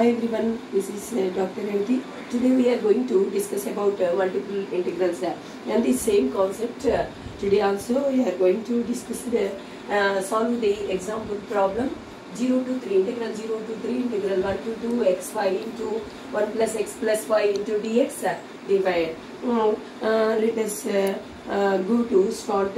Hi everyone, this is uh, Dr. MT. Today we are going to discuss about uh, multiple integrals uh, and the same concept. Uh, today also we are going to discuss the uh, solve the example problem 0 to 3 integral 0 to 3 integral 1 to 2 x y into 1 plus x plus y into dx uh, divided. Uh, let us go to start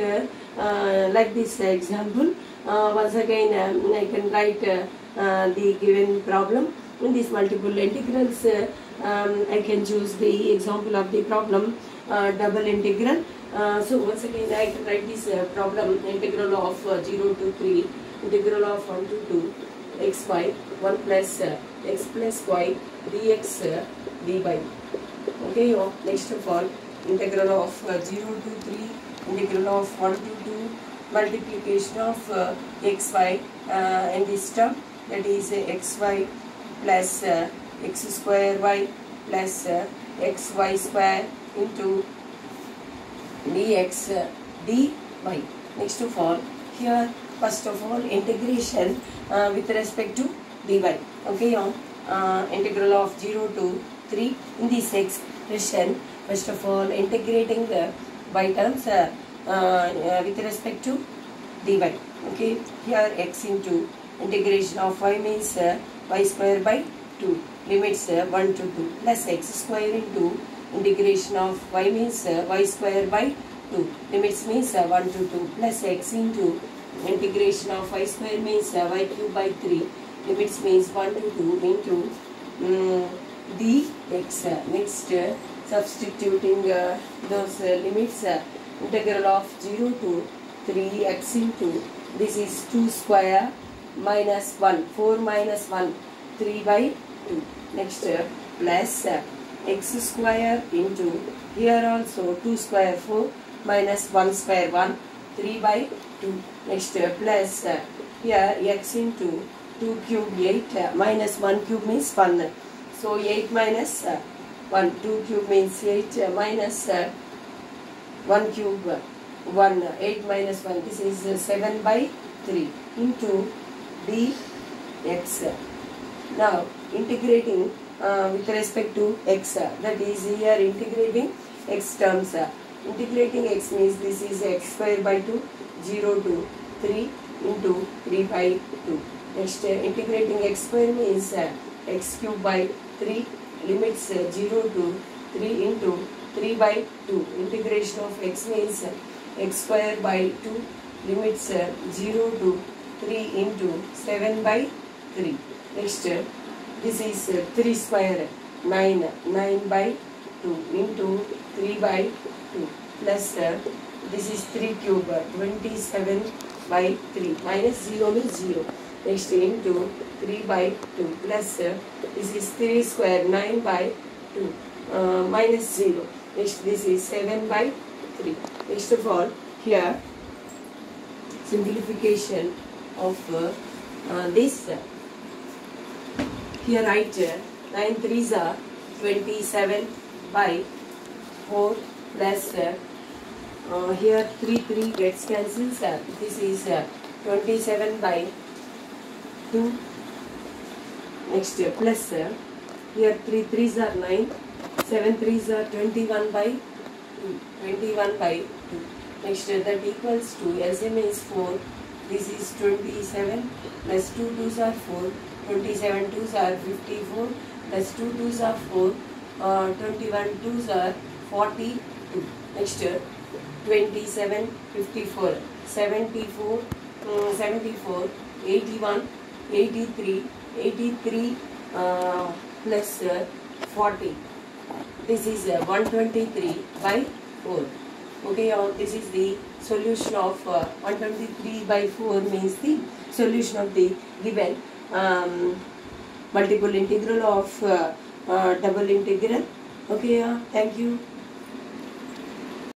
like this example. Once again um, I can write the given problem in these multiple integrals uh, um, I can choose the example of the problem uh, double integral. Uh, so once again I can write this problem integral of uh, 0 to 3 integral of 1 to 2 x y 1 plus uh, x plus y dx uh, dy. Okay oh, next of all integral of uh, 0 to 3 integral of 1 to 2 multiplication of uh, xy uh, in this term that is uh, xy plus uh, x square y plus uh, xy square into dx uh, dy. Next of all, here first of all integration uh, with respect to dy. Okay, uh, uh, integral of 0 to 3 in this expression. First of all, integrating the y terms uh, with respect to dy. Okay, here x into integration of y means y square by 2 limits uh, 1 to 2 plus x square into integration of y means uh, y square by 2 limits means uh, 1 to 2 plus x into integration of y square means y cube by 3 limits means 1 to 2 into um, dx. Next uh, substituting uh, those uh, limits integral of 0 to 3x into this is 2 square minus 1 4 minus 1 3 by 2 next uh, plus uh, x square into here also 2 square 4 minus 1 square 1 3 by 2 next uh, plus here x into 2 cube 8 uh, minus 1 cube means 1 so 8 uh, 1 2 cube means 8 uh, minus uh, 1 cube uh, 1 uh, 8 minus 1 this is uh, 7 by 3 into dx now integrating uh, with respect to x uh, that is here integrating x terms uh, integrating x means this is x square by 2 0 to 3 into 3 by 2 next uh, integrating x square means uh, x cube by 3 limits uh, 0 to 3 into 3 by 2 integration of x means uh, x square by 2 limits uh, 0 to 3 into 7 by 3 next this is uh, 3 square 9 9 by 2 into 3 by 2 plus this is 3 cube uh, 27 by 3 minus 0 means 0 next into 3 by 2 plus this is 3 square 9 by 2 uh, minus 0 next this is 7 by 3 next of all here simplification of uh, uh, this uh, here write uh, 9 threes are 27 by 4 plus uh, uh, here 3 3 gets cancels uh, this is uh, 27 by 2 next uh, plus uh, here 3 threes are 9 7 threes are 21 by 2 21 by 2 next uh, that equals to LCM is 4 this is 27 plus 2 twos are 4 27 twos are 54 plus 2 twos are 4 uh, 21 twos are 42 next uh, 27 54 74 um, 74 81 83 83 uh, plus uh, 40 this is uh, 123 by 4 okay uh, this is the solution of uh, 123 by 4 means the solution of the given um, multiple integral of uh, uh, double integral. Okay thank you